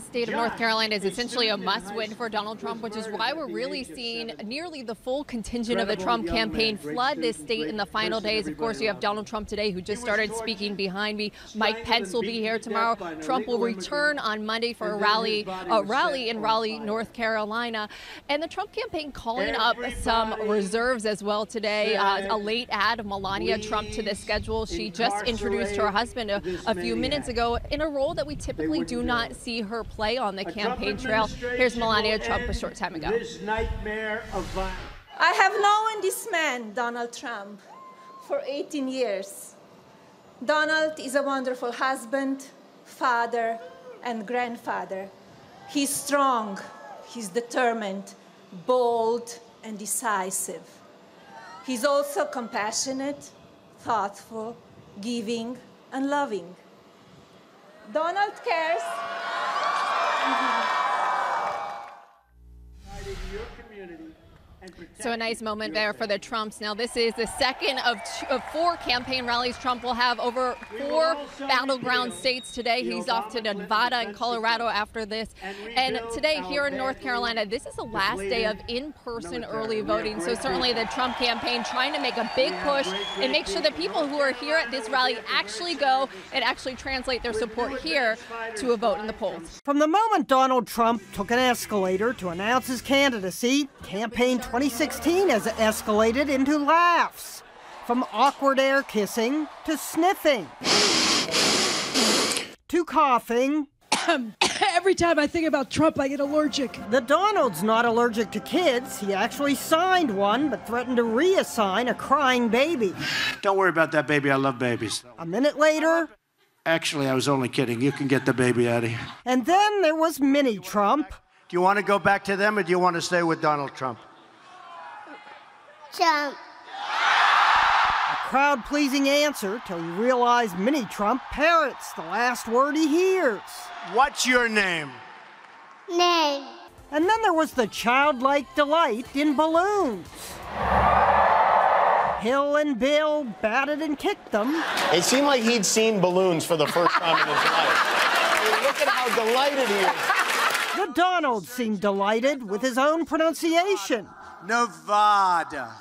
This state of North Carolina is essentially a must win for Donald Trump, which is why we're really seeing nearly the full contingent of the Trump campaign flood this state in the final days. Of course, you have Donald Trump today, who just started speaking behind me. Mike Pence will be here tomorrow. Trump will return on Monday for a rally, a rally in Raleigh, North Carolina. And the Trump campaign calling up some reserves as well today. Uh, a late add of Melania Trump to the schedule. She just introduced her husband a, a few minutes ago in a role that we typically do not see her play on the campaign trail. Here's Melania Trump a short time ago. I have known this man, Donald Trump, for 18 years. Donald is a wonderful husband, father, and grandfather. He's strong, he's determined, bold, and decisive. He's also compassionate, thoughtful, giving, and loving. Donald cares. So a nice moment there for the Trumps. Now this is the second of, two, of four campaign rallies Trump will have over four battleground states today. He's off to Nevada and Colorado after this. And today here in North Carolina, this is the last day of in-person early voting. So certainly the Trump campaign trying to make a big push and make sure the people who are here at this rally actually go and actually translate their support here to a vote in the polls. From the moment Donald Trump took an escalator to announce his candidacy, campaign 2016 has escalated into laughs. From awkward air kissing to sniffing to coughing. Every time I think about Trump, I get allergic. The Donald's not allergic to kids. He actually signed one, but threatened to reassign a crying baby. Don't worry about that baby. I love babies. A minute later, Actually, I was only kidding. You can get the baby out of here. and then there was Mini Trump. Do you want to go back to them or do you want to stay with Donald Trump? Jump. A crowd pleasing answer till you realize Mini Trump parrots the last word he hears. What's your name? Name. And then there was the childlike delight in balloons. Hill and Bill batted and kicked them. It seemed like he'd seen balloons for the first time in his life. I mean, look at how delighted he is. The Donald seemed delighted with his own pronunciation. Nevada.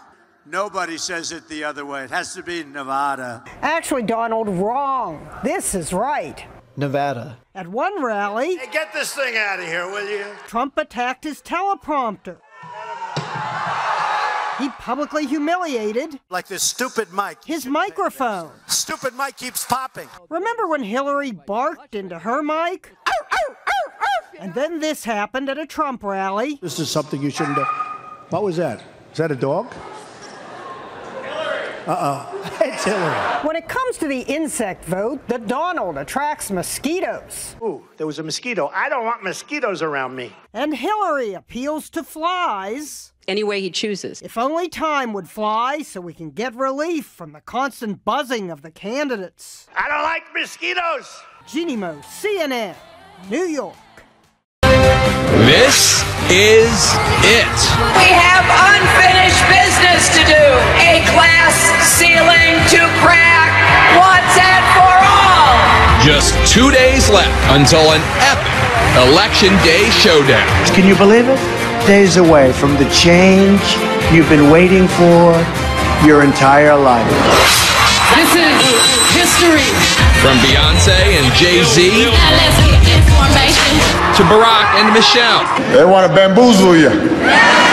Nobody says it the other way. It has to be Nevada. Actually, Donald, wrong. This is right. Nevada. At one rally, Hey, get this thing out of here, will you? Trump attacked his teleprompter. He publicly humiliated Like this stupid mic. his microphone. Stupid mic keeps popping. Remember when Hillary barked into her mic? And then this happened at a Trump rally. This is something you shouldn't do. What was that? Is that a dog? Uh oh. it's Hillary. When it comes to the insect vote, the Donald attracts mosquitoes. Ooh, there was a mosquito. I don't want mosquitoes around me. And Hillary appeals to flies. any way he chooses. If only time would fly so we can get relief from the constant buzzing of the candidates. I don't like mosquitoes. Jeanne Moos, CNN, New York. This is it. We have unfinished business to do. A glass ceiling to crack once and for all. Just two days left until an epic Election Day showdown. Can you believe it? Days away from the change you've been waiting for your entire life. This is history. From Beyonce and Jay Z to Barack and Michelle. They want to bamboozle you.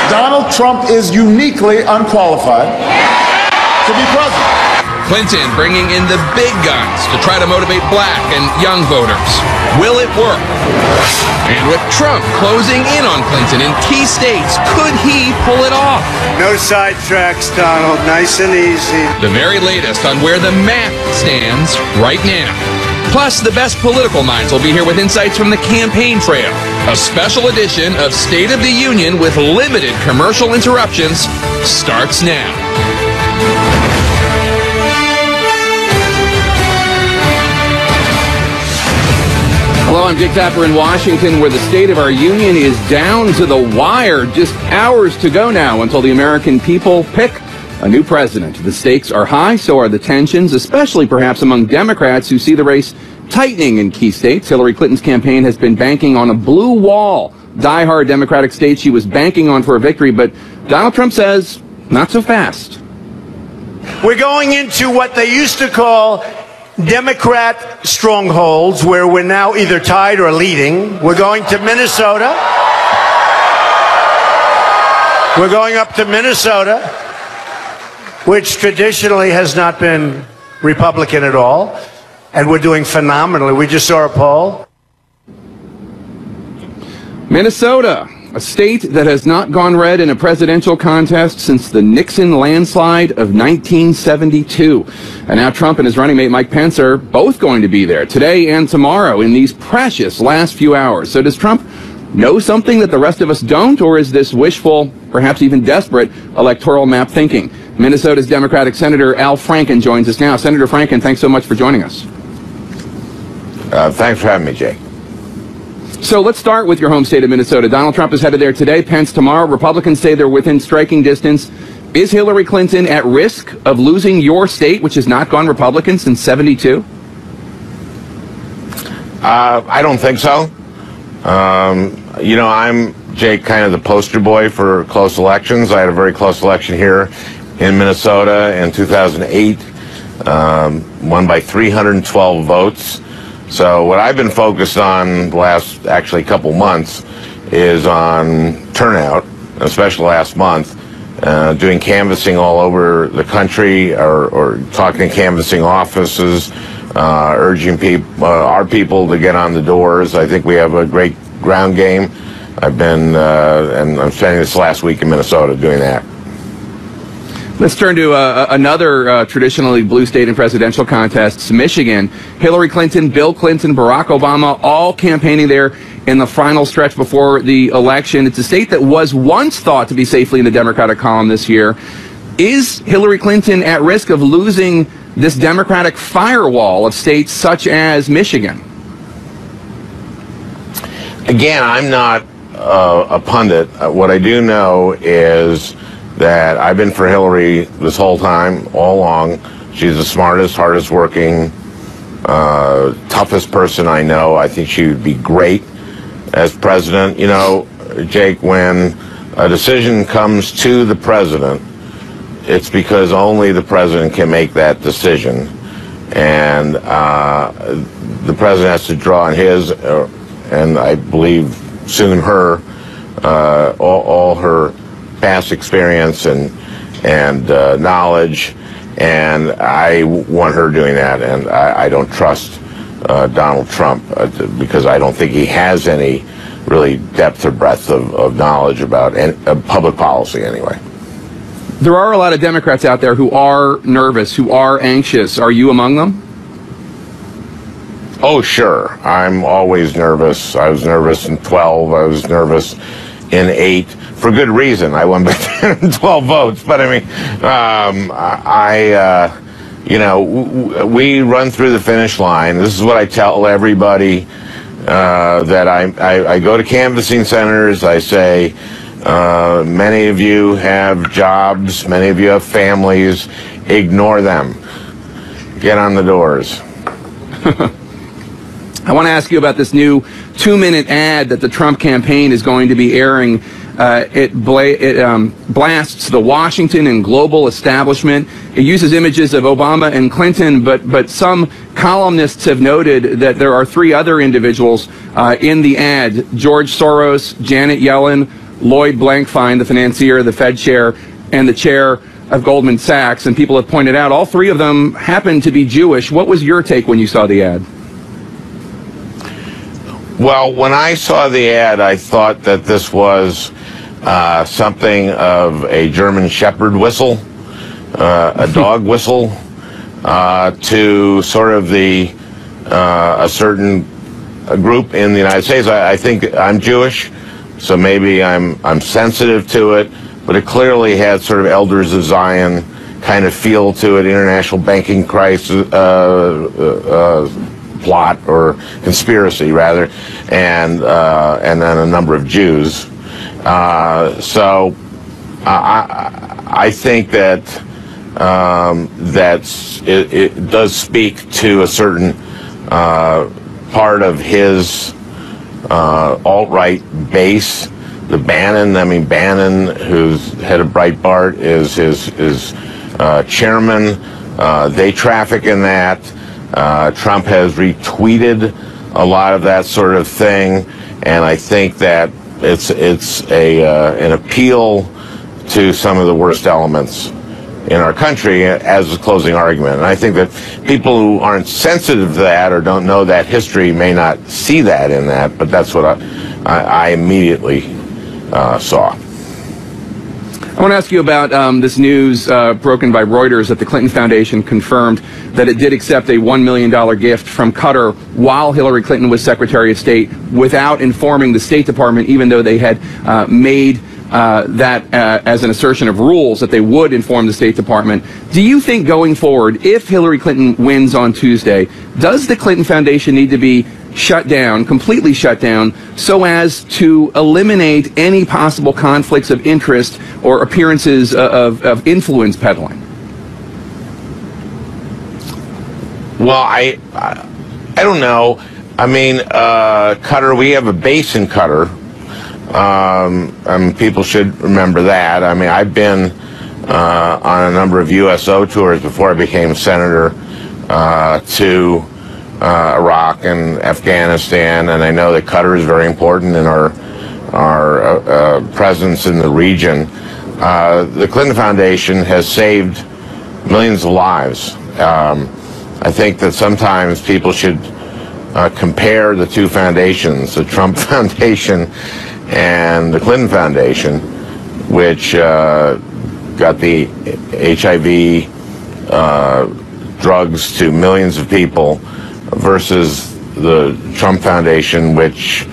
Donald Trump is uniquely unqualified to be president. Clinton bringing in the big guns to try to motivate black and young voters. Will it work? And with Trump closing in on Clinton in key states, could he pull it off? No sidetracks, Donald. Nice and easy. The very latest on where the map stands right now. Plus, the best political minds will be here with insights from the campaign trail. A special edition of State of the Union with limited commercial interruptions starts now. Hello, I'm Jake Tapper in Washington, where the state of our union is down to the wire. Just hours to go now until the American people pick a new president. The stakes are high, so are the tensions, especially perhaps among Democrats who see the race tightening in key states. Hillary Clinton's campaign has been banking on a blue wall. Die-hard Democratic states she was banking on for a victory, but Donald Trump says not so fast. We're going into what they used to call Democrat strongholds, where we're now either tied or leading. We're going to Minnesota. We're going up to Minnesota, which traditionally has not been Republican at all. And we're doing phenomenally. We just saw a poll. Minnesota, a state that has not gone red in a presidential contest since the Nixon landslide of 1972. And now Trump and his running mate Mike Pence are both going to be there today and tomorrow in these precious last few hours. So does Trump know something that the rest of us don't, or is this wishful, perhaps even desperate, electoral map thinking? Minnesota's Democratic Senator Al Franken joins us now. Senator Franken, thanks so much for joining us. Uh, thanks for having me, Jake. So let's start with your home state of Minnesota. Donald Trump is headed there today, Pence tomorrow. Republicans say they're within striking distance. Is Hillary Clinton at risk of losing your state, which has not gone Republican since 72? Uh, I don't think so. Um, you know, I'm, Jake, kind of the poster boy for close elections. I had a very close election here in Minnesota in 2008, um, won by 312 votes. So what I've been focused on the last actually couple months is on turnout, especially last month, uh, doing canvassing all over the country or, or talking to canvassing offices, uh, urging people, uh, our people to get on the doors. I think we have a great ground game. I've been, uh, and I'm spending this last week in Minnesota doing that. Let's turn to uh, another uh, traditionally blue state in presidential contests, Michigan. Hillary Clinton, Bill Clinton, Barack Obama, all campaigning there in the final stretch before the election. It's a state that was once thought to be safely in the Democratic column this year. Is Hillary Clinton at risk of losing this Democratic firewall of states such as Michigan? Again, I'm not uh, a pundit. Uh, what I do know is that I've been for Hillary this whole time, all along. She's the smartest, hardest working, uh, toughest person I know. I think she would be great as president. You know, Jake, when a decision comes to the president, it's because only the president can make that decision. And uh, the president has to draw on his, uh, and I believe soon her, uh, all, all her past experience and and uh, knowledge, and I want her doing that, and I, I don't trust uh, Donald Trump uh, because I don't think he has any really depth or breadth of, of knowledge about any, public policy anyway. There are a lot of Democrats out there who are nervous, who are anxious. Are you among them? Oh, sure. I'm always nervous. I was nervous in 12. I was nervous in 8 for good reason. I won by 10 12 votes, but I mean, um, I, uh, you know, we run through the finish line. This is what I tell everybody uh, that I, I, I, go to canvassing centers. I say, uh, many of you have jobs, many of you have families. Ignore them. Get on the doors. I want to ask you about this new two minute ad that the Trump campaign is going to be airing uh, it, bla- it um, blasts the Washington and global establishment. It uses images of Obama and Clinton, but, but some columnists have noted that there are three other individuals uh, in the ad George Soros, Janet Yellen, Lloyd Blankfein, the financier, the Fed chair, and the chair of Goldman Sachs. And people have pointed out all three of them happen to be Jewish. What was your take when you saw the ad? Well, when I saw the ad, I thought that this was uh, something of a German Shepherd whistle, uh, a dog whistle, uh, to sort of the uh, a certain group in the United States. I, I, think I'm Jewish, so maybe I'm I'm sensitive to it, but it clearly had sort of Elders of Zion kind of feel to it, international banking crisis uh, uh, plot or conspiracy rather, and and then a number of Jews. Uh, so uh, I, I think that um, that's it, it, does speak to a certain uh, part of his uh, alt-right base. The Bannon, I mean Bannon, who's head of Breitbart, is his is uh, chairman. Uh, they traffic in that. Uh, Trump has retweeted a lot of that sort of thing, and I think that it's it's a uh, an appeal to some of the worst elements in our country as a closing argument. And I think that people who aren't sensitive to that or don't know that history may not see that in that, but that's what I, I, immediately uh, saw. I want to ask you about um, this news uh, broken by Reuters that the Clinton Foundation confirmed that it did accept a $1 million gift from Qatar while Hillary Clinton was Secretary of State without informing the State Department, even though they had uh, made uh, that uh, as an assertion of rules that they would inform the State Department. Do you think going forward, if Hillary Clinton wins on Tuesday, does the Clinton Foundation need to be shut down, completely shut down, so as to eliminate any possible conflicts of interest or appearances of, of influence peddling? Well, I, I, don't know. I mean, uh, Qatar, we have a base in Qatar. Um, I mean, people should remember that. I mean, I've been uh, on a number of USO tours before I became senator uh, to uh, Iraq and Afghanistan, and I know that Qatar is very important in our our uh, uh, presence in the region. Uh, the Clinton Foundation has saved millions of lives. Um, I think that sometimes people should uh, compare the two foundations, the Trump Foundation and the Clinton Foundation, which got the HIV drugs to millions of people, versus the Trump Foundation, which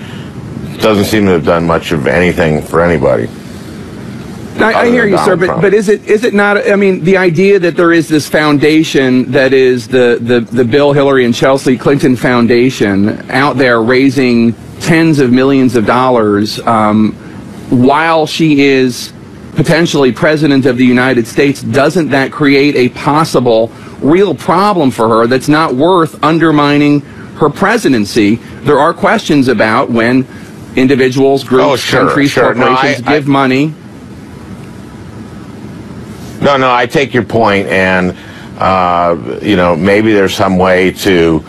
doesn't seem to have done much of anything for anybody. I, I hear you, sir, but, but is it is it not? I mean, the idea that there is this foundation that is the, the, the Bill, Hillary, and Chelsea Clinton Foundation out there raising tens of millions of dollars um, while she is potentially president of the United States, doesn't that create a possible real problem for her that's not worth undermining her presidency? There are questions about when individuals, groups, Oh, sure, countries, sure. No, corporations I- give money. No, no, I take your point, and uh, you know maybe there's some way to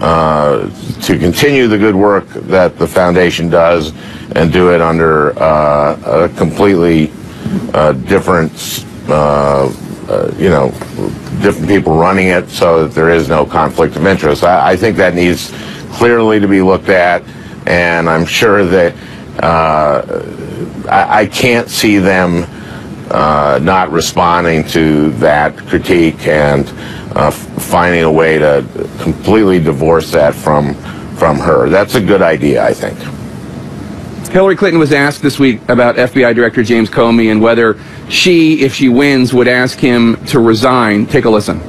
uh, to continue the good work that the foundation does, and do it under uh, a completely uh, different, uh, you know, different people running it, so that there is no conflict of interest. I, I think that needs clearly to be looked at, and I'm sure that uh, I, I can't see them uh, not responding to that critique and uh, finding a way to completely divorce that from from her. That's a good idea, I think. Hillary Clinton was asked this week about FBI Director James Comey and whether she, if she wins, would ask him to resign. Take a listen.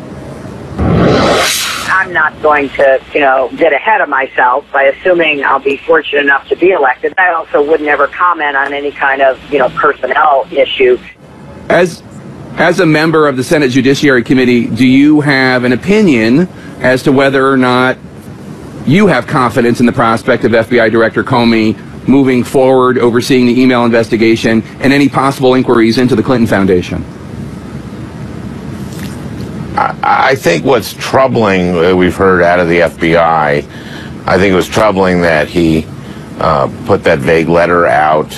I'm not going to, you know, get ahead of myself by assuming I'll be fortunate enough to be elected. I also would never comment on any kind of, you know, personnel issue. As as a member of the Senate Judiciary Committee, do you have an opinion as to whether or not you have confidence in the prospect of FBI Director Comey moving forward, overseeing the email investigation and any possible inquiries into the Clinton Foundation? I think what's troubling, we've heard out of the FBI, I think it was troubling that he uh, put that vague letter out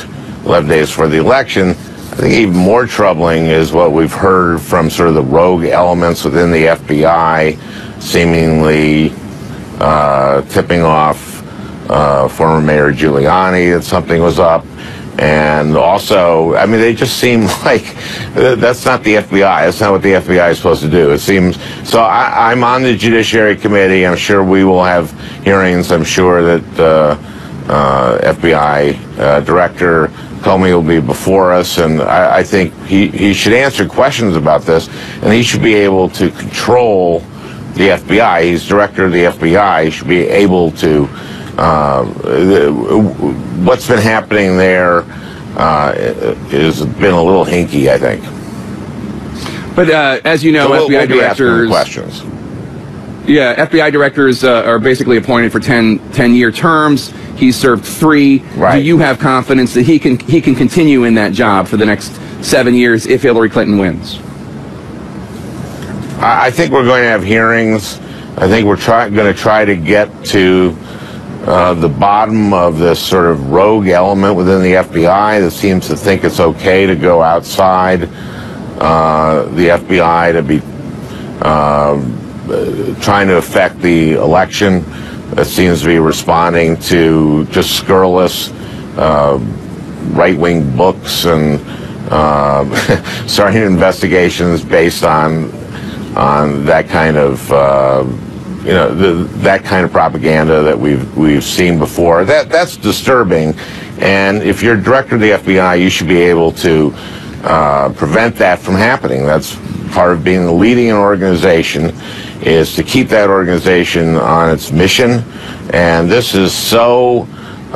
11 days before the election. I think even more troubling is what we've heard from sort of the rogue elements within the FBI, seemingly uh, tipping off uh, former Mayor Giuliani that something was up. And also, I mean, they just seem like that's not the FBI. That's not what the FBI is supposed to do. It seems so. I, I'm on the Judiciary Committee. I'm sure we will have hearings. I'm sure that uh, uh, FBI uh, Director Comey will be before us, and I, I think he, he should answer questions about this, and he should be able to control the FBI. He's director of the FBI. He should be able to. Uh, what's been happening there uh, has been a little hinky, I think. But uh, as you know, So we'll- FBI we'll directors questions. Yeah, FBI directors uh, are basically appointed for 10, 10 year terms. He's served three. Right. Do you have confidence that he can he can continue in that job for the next seven years if Hillary Clinton wins? I I think we're going to have hearings. I think we're try, going to try to get to uh, the bottom of this sort of rogue element within the FBI that seems to think it's okay to go outside uh, the FBI to be uh, trying to affect the election. That seems to be responding to just scurrilous uh, right-wing books and uh, starting investigations based on on that kind of uh, you know the, that kind of propaganda that we've we've seen before. That that's disturbing, and if you're director of the FBI, you should be able to uh, prevent that from happening. That's part of being the leading an organization is to keep that organization on its mission, and this is so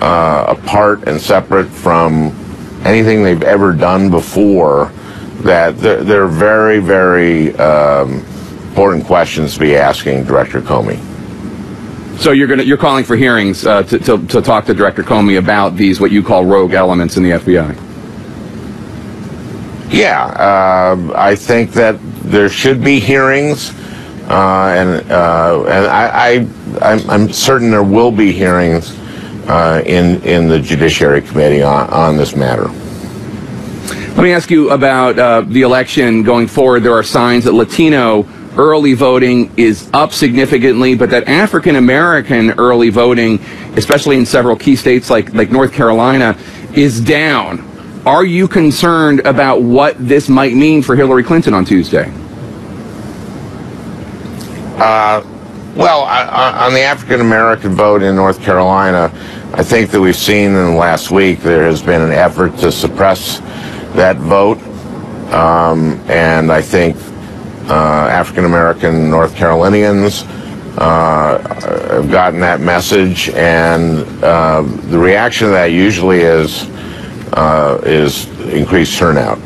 uh, apart and separate from anything they've ever done before that they're, they're very, very um, important questions to be asking Director Comey. So you're gonna you're calling for hearings uh, to, to to talk to Director Comey about these what you call rogue elements in the FBI. Yeah, uh, I think that there should be hearings, uh, and uh, and I, I I'm, I'm certain there will be hearings uh, in in the Judiciary Committee on, on this matter. Let me ask you about uh, the election going forward. There are signs that Latino early voting is up significantly, but that African American early voting, especially in several key states like, like North Carolina, is down. Are you concerned about what this might mean for Hillary Clinton on Tuesday? Uh, well, on the African American vote in North Carolina, I think that we've seen in the last week there has been an effort to suppress that vote, um, and I think uh, African American North Carolinians uh, have gotten that message, and uh, the reaction to that usually is uh, is increased turnout.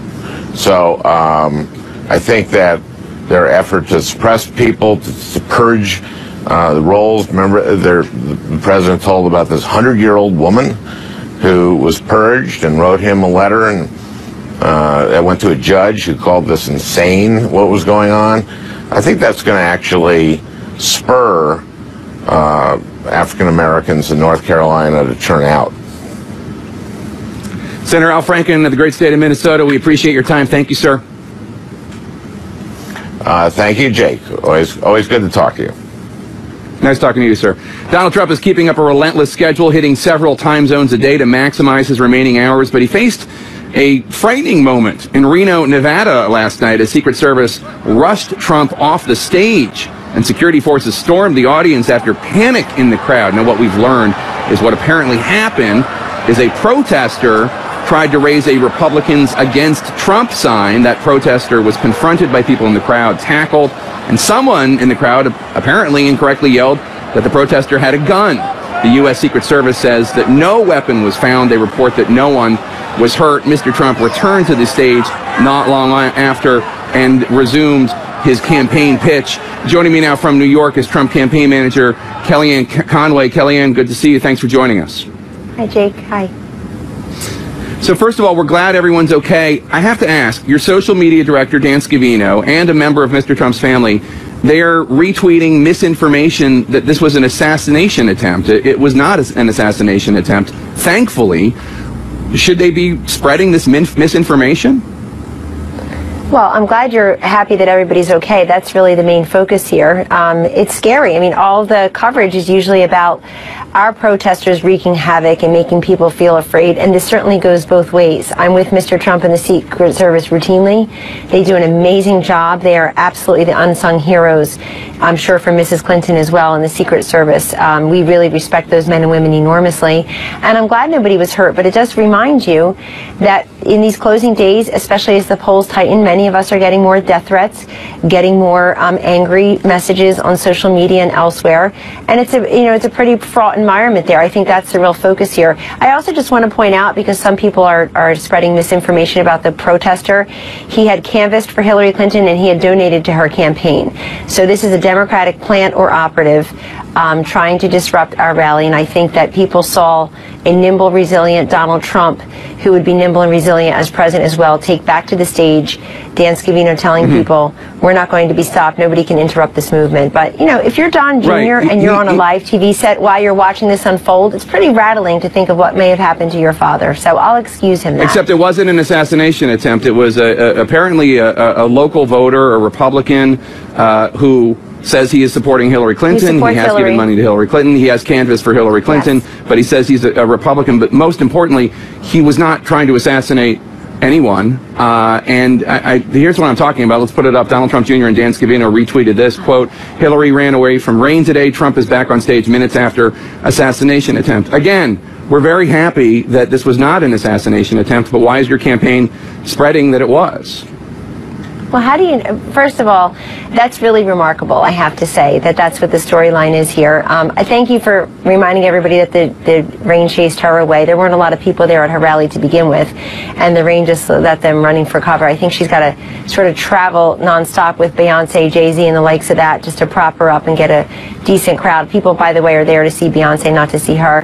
So um, I think that their effort to suppress people, to, to purge uh, the rolls. Remember, their, the president told about this hundred-year-old woman who was purged and wrote him a letter and uh, that went to a judge who called this insane, what was going on. I think that's going to actually spur uh, African Americans in North Carolina to turn out. Senator Al Franken of the great state of Minnesota, we appreciate your time. Thank you, sir. Uh, thank you, Jake. Always, always good to talk to you. Nice talking to you, sir. Donald Trump is keeping up a relentless schedule, hitting several time zones a day to maximize his remaining hours, but he faced a frightening moment in Reno, Nevada last night as Secret Service rushed Trump off the stage and security forces stormed the audience after panic in the crowd. Now, what we've learned is what apparently happened is a protester tried to raise a Republicans Against Trump sign. That protester was confronted by people in the crowd, tackled, and someone in the crowd apparently incorrectly yelled that the protester had a gun. The U.S. Secret Service says that no weapon was found. They report that no one was hurt. Mr. Trump returned to the stage not long after and resumed his campaign pitch. Joining me now from New York is Trump campaign manager Kellyanne Conway. Kellyanne, good to see you. Thanks for joining us. Hi, Jake. Hi. So first of all, we're glad everyone's okay. I have to ask, your social media director, Dan Scavino, and a member of Mr. Trump's family, they're retweeting misinformation that this was an assassination attempt. It, it was not an assassination attempt. Thankfully, should they be spreading this min- misinformation? Well, I'm glad you're happy that everybody's okay. That's really the main focus here. Um, it's scary. I mean, all the coverage is usually about our protesters wreaking havoc and making people feel afraid, and this certainly goes both ways. I'm with Mr. Trump and the Secret Service routinely. They do an amazing job. They are absolutely the unsung heroes, I'm sure, for Mrs. Clinton as well in the Secret Service. Um, we really respect those men and women enormously, and I'm glad nobody was hurt, but it does remind you that in these closing days, especially as the polls tighten, many many of us are getting more death threats, getting more um, angry messages on social media and elsewhere, and it's a you know it's a pretty fraught environment there. I think that's the real focus here. I also just want to point out because some people are are spreading misinformation about the protester. He had canvassed for Hillary Clinton and he had donated to her campaign. So this is a Democratic plant or operative um, trying to disrupt our rally, and I think that people saw a nimble, resilient Donald Trump who would be nimble and resilient as president as well take back to the stage Dan Scavino telling Mm-hmm. people we're not going to be stopped, nobody can interrupt this movement. But you know, if you're Don Jr. Right. and you're on a live TV set while you're watching this unfold, it's pretty rattling to think of what may have happened to your father. So I'll excuse him that. Except it wasn't an assassination attempt. It was a, a, apparently a, a, a local voter, a Republican, uh, who says he is supporting Hillary Clinton. He has Hillary. given money to Hillary Clinton. He has canvassed for Hillary Clinton, but he says he's a, a Republican. But most importantly, he was not trying to assassinate anyone. Uh, and I, I, here's what I'm talking about. Let's put it up. Donald Trump Jr. and Dan Scavino retweeted this quote: "Hillary ran away from rain today. Trump is back on stage minutes after assassination attempt." Again, we're very happy that this was not an assassination attempt. But why is your campaign spreading that it was? Well, how do you? First of all, that's really remarkable. I have to say that that's what the storyline is here. Um, I thank you for reminding everybody that the, the rain chased her away. There weren't a lot of people there at her rally to begin with, and the rain just let them running for cover. I think she's got to sort of travel nonstop with Beyonce, Jay Z, and the likes of that just to prop her up and get a decent crowd. People, by the way, are there to see Beyonce, not to see her.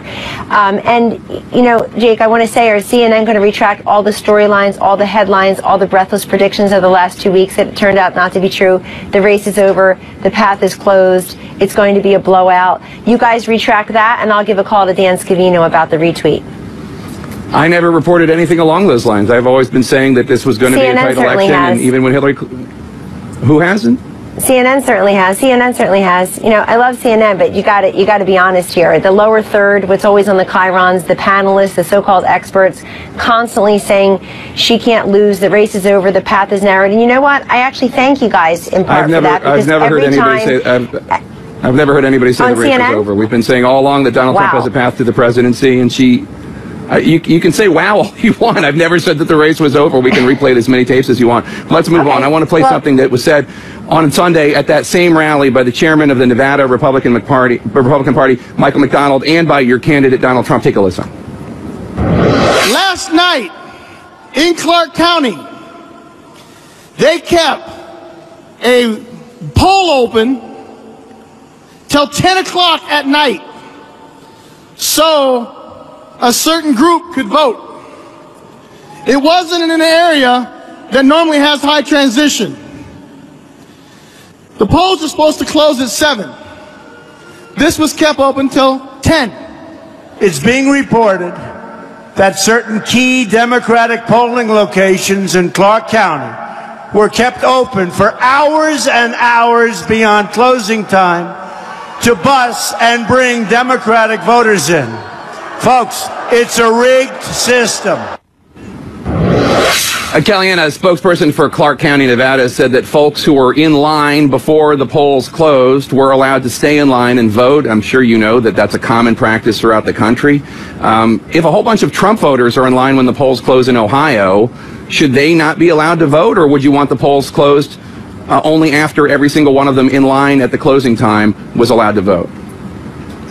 Um, and you know, Jake, I want to say, are CNN going to retract all the storylines, all the headlines, all the breathless predictions of the last two weeks that turned out not to be true? The race is over. The path is closed. It's going to be a blowout. You guys retract that, and I'll give a call to Dan Scavino about the retweet. I never reported anything along those lines. I've always been saying that this was going to be a tight election, has. and even when Hillary, who hasn't? CNN certainly has. CNN certainly has. You know, I love CNN, but you got to you got to be honest here. The lower third, what's always on the chyrons, the panelists, the so-called experts, constantly saying she can't lose. The race is over. The path is narrowed. And you know what? I actually thank you guys in part I've never, for that because I've never heard every anybody time, say. I've, I've never heard anybody say the race CNN? was over. We've been saying all along that Donald Trump has a path to the presidency, and she. Uh, you, you can say wow all you want. I've never said that the race was over. We can replay it as many tapes as you want. Let's move on. I want to play Well- something that was said on Sunday at that same rally by the chairman of the Nevada Republican Party, Republican Party, Michael McDonald, and by your candidate Donald Trump. Take a listen. Last night in Clark County, they kept a poll open till 10 o'clock at night so a certain group could vote. It wasn't in an area that normally has high transition. The polls are supposed to close at 7. This was kept open till 10. It's being reported that certain key Democratic polling locations in Clark County were kept open for hours and hours beyond closing time to bus and bring Democratic voters in. Folks, it's a rigged system. Uh, Kellyanne, a spokesperson for Clark County, Nevada, said that folks who were in line before the polls closed were allowed to stay in line and vote. I'm sure you know that that's a common practice throughout the country. Um, if a whole bunch of Trump voters are in line when the polls close in Ohio, should they not be allowed to vote, or would you want the polls closed uh, only after every single one of them in line at the closing time was allowed to vote?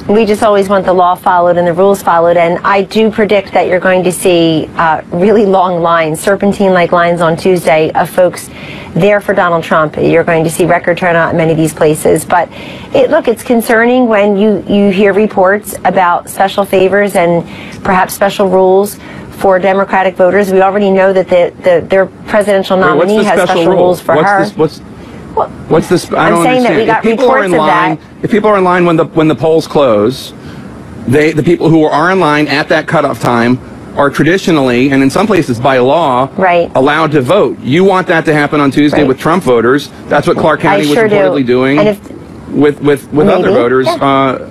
We just always want the law followed and the rules followed. And I do predict that you're going to see uh, really long lines, serpentine-like lines on Tuesday of folks there for Donald Trump. You're going to see record turnout in many of these places. But it, look, it's concerning when you, you hear reports about special favors and perhaps special rules for Democratic voters. We already know that the, the, their presidential Wait, nominee the has special special rule? rules for what's her. This, what's What's this? I I'm don't saying that understand. we got if people are in reports of line, if people are in line when the when the polls close, they the people who are in line at that cutoff time are traditionally and in some places by law right. allowed to vote. You want that to happen on Tuesday Right. with Trump voters. That's what Clark I County sure was do. reportedly doing And if- with with with other voters. yeah. Uh,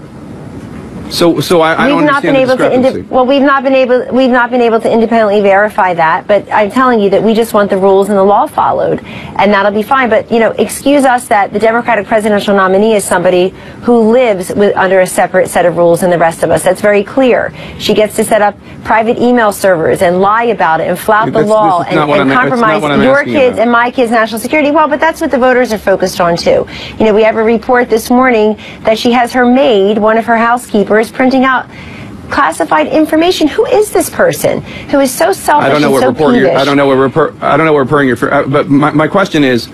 So, so I, I we've don't not been the able to well we've not been able we've not been able to independently verify that but i'm telling you that we just want the rules and the law followed and that'll be fine. But you know excuse us that the democratic presidential nominee is somebody who lives with under a separate set of rules than the rest of us. That's very clear. She gets to set up private email servers and lie about it and flout the That's- law this is not and, and I'm- that's not compromise your kids about. and my kids national security. Well but that's what the voters are focused on too. You know we have a report this morning that she has her maid one of her housekeepers printing out classified information who is this person who is so selfish I don't know what so report you're, I don't know what report, I don't know what reporting you're, for- uh, but my, my question is,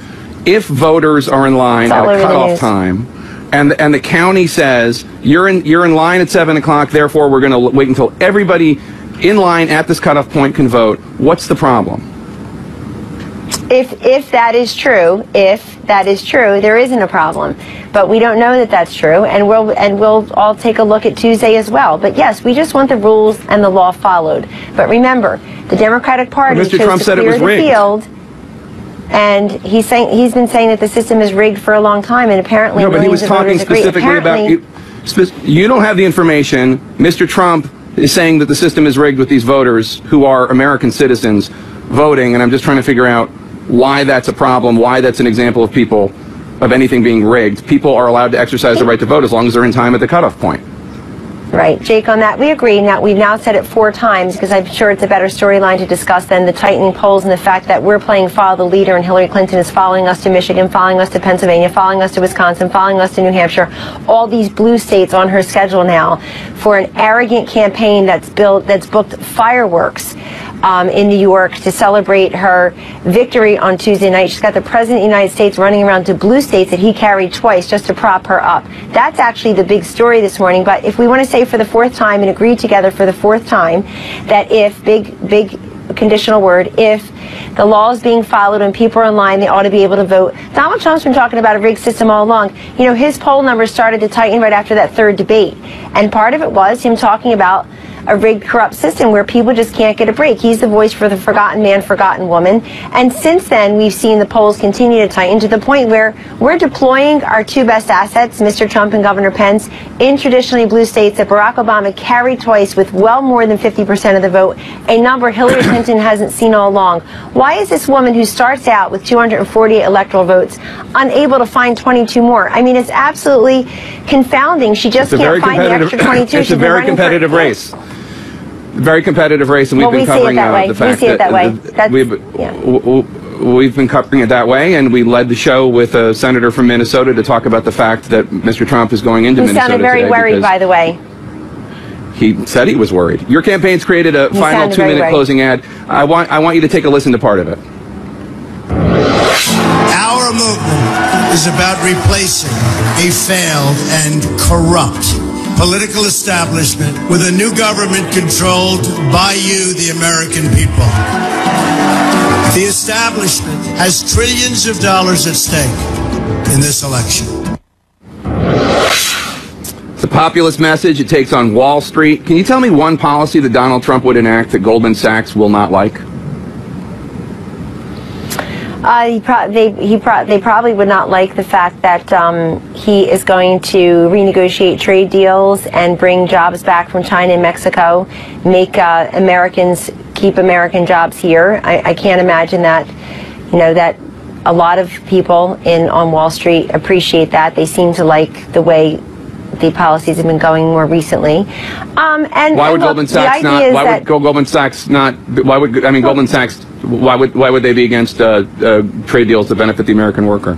if voters are in line It's at a cutoff time, and and the county says you're in you're in line at seven o'clock, therefore we're going to wait until everybody in line at this cutoff point can vote. What's the problem? If if that is true if that is true there isn't a problem but we don't know that that's true and we'll and we'll all take a look at tuesday as well but yes we just want the rules and the law followed but remember the democratic party Mr. chose Trump to said it clear was the rigged. field and he's saying he's been saying that the system is rigged for a long time and apparently No, but he was talking specifically about you. You don't have the information. Mr. Trump is saying that the system is rigged with these voters who are American citizens voting, and I'm just trying to figure out why that's a problem, why that's an example of people of anything being rigged. People are allowed to exercise the right to vote as long as they're in time at the cutoff point. Right, Jake, on that, we agree. Now, we've now said it four times because I'm sure it's a better storyline to discuss than the tightening polls and the fact that we're playing follow the leader and Hillary Clinton is following us to Michigan, following us to Pennsylvania, following us to Wisconsin, following us to New Hampshire. All these blue states on her schedule now for an arrogant campaign that's built, that's booked fireworks um, in New York to celebrate her victory on Tuesday night. She's got the President of the United States running around to blue states that he carried twice just to prop her up. That's actually the big story this morning. But if we want to say for the fourth time and agree together for the fourth time that if, big, big conditional word, if the law is being followed and people are in line, they ought to be able to vote. Donald Trump's been talking about a rigged system all along. You know, his poll numbers started to tighten right after that third debate. And part of it was him talking about a rigged, corrupt system where people just can't get a break. He's the voice for the forgotten man, forgotten woman. And since then, we've seen the polls continue to tighten to the point where we're deploying our two best assets, Mr. Trump and Governor Pence, in traditionally blue states that Barack Obama carried twice with well more than 50% of the vote, a number Hillary Clinton hasn't seen all along. Why is this woman who starts out with 248 electoral votes unable to find 22 more? I mean, it's absolutely confounding. She just It's a very can't find the extra 22. It's a very running for- competitive race. Very competitive race, and we've Well, been we see it covering that uh, way. the We see it that way. uh, That's- we've, yeah. w- w- we've been covering it that way, and we led the show with a senator from Minnesota to talk about the fact that Mr. Trump is going into Who Minnesota sounded very today worried, by the way. he said he was worried. Your campaign's created a He final two-minute worried. closing ad. I want I want you to take a listen to part of it. Our movement is about replacing a failed and corrupt political establishment with a new government controlled by you, the American people. The establishment has trillions of dollars at stake in this election. It's a populist message. It takes on Wall Street. Can you tell me one policy that Donald Trump would enact that Goldman Sachs will not like? Uh, he pro- they, he pro- they probably would not like the fact that um, he is going to renegotiate trade deals and bring jobs back from China and Mexico, make uh, Americans keep American jobs here. I, I can't imagine that, you know, that a lot of people in on Wall Street appreciate that. They seem to like the way the policies have been going more recently. Um, and Why and would look, Goldman the Sachs idea not? is Why that- would Go- Goldman Sachs not? Why would I mean Goldman Sachs? Why would why would they be against uh, uh, trade deals that benefit the American worker?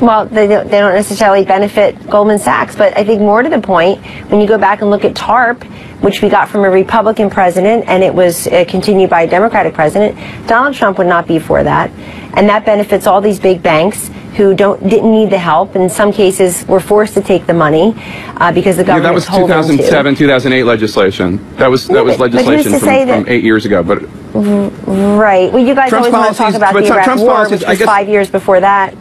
Well, they don't, they don't necessarily benefit Goldman Sachs, but I think more to the point, when you go back and look at TARP, which we got from a Republican president and it was uh, continued by a Democratic president, Donald Trump would not be for that. And that benefits all these big banks who don't didn't need the help. In some cases, were forced to take the money uh, because the Yeah, government that was told them to. 2007, 2008 legislation. That was Yeah, that was but- but who's legislation from, from eight years ago. But Right. Well, you guys Trump's always want to talk about the Iraq Trump's War, policies, which was guess- five years before that.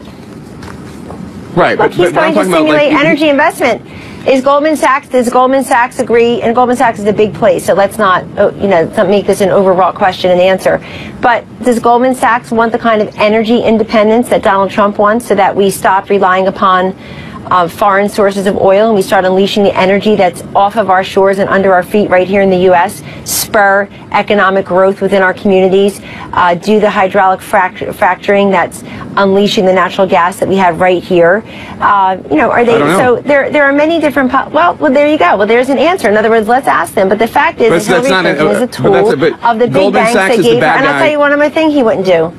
right, Look, but, he's but what to talking about, stimulate like, energy investment. Is Goldman Sachs? Does Goldman Sachs agree? And Goldman Sachs is a big place, so let's not, oh, you know, make this an overwrought question and answer. But does Goldman Sachs want the kind of energy independence that Donald Trump wants, so that we stop relying upon uh, foreign sources of oil and we start unleashing the energy that's off of our shores and under our feet right here in the U.S., spur economic growth within our communities, uh, do the hydraulic fract- fracturing that's unleashing the natural gas that we have right here. Uh, you know, are they? know. So there, there are many different. Well, well, there you go. Well, there's an answer. In other words, let's ask them. But the fact is, But Hillary that's not Clinton a- is a but tool that's a of the big Goldman banks Sachs that gave her. And I'll tell you one more thing he wouldn't do.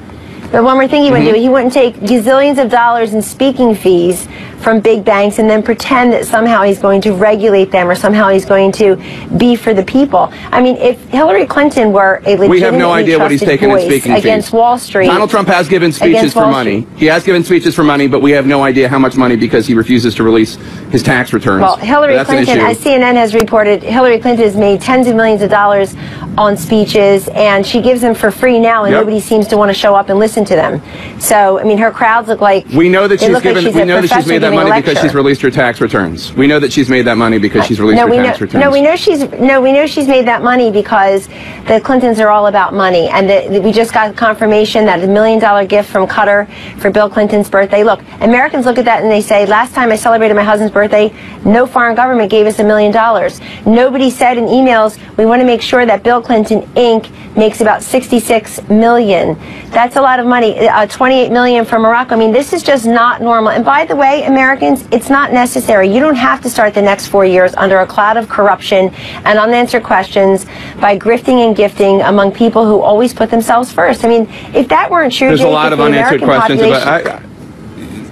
But one more thing he wouldn't Mhm. do. He wouldn't take gazillions of dollars in speaking fees from big banks and then pretend that somehow he's going to regulate them or somehow he's going to be for the people. I mean, if Hillary Clinton were a legitimately We have no idea what he's taken in speaking against fees. Wall Street. Donald Trump has given speeches for money. He has given speeches for money, but we have no idea how much money because he refuses to release his tax returns. Well, Hillary Clinton, as CNN has reported, Hillary Clinton has made tens of millions of dollars on speeches, and she gives them for free now, and Yep. nobody seems to want to show up and listen to them. So, I mean, her crowds look like We know that she's look like given. she's we know that she's made that money because she's released her tax returns. We know that she's made that money because she's released no, her we tax know, returns. no, we know she's no, we know she's made that money because the Clintons are all about money, and the, the- we just got confirmation that a million dollar gift from Qatar for Bill Clinton's birthday. Look, Americans look at that and they say, last time I celebrated my husband's birthday, no foreign government gave us a million dollars. Nobody said in emails we want to make sure that Bill Clinton Inc. makes about 66 million. That's a lot of money. Uh, 28 million from Morocco. I mean, this is just not normal. And by the way, Americans, it's not necessary. You don't have to start the next four years under a cloud of corruption and unanswered questions by grifting and gifting among people who always put themselves first. I mean, if that weren't true, There's a Jake, lot if of the unanswered American questions about. I,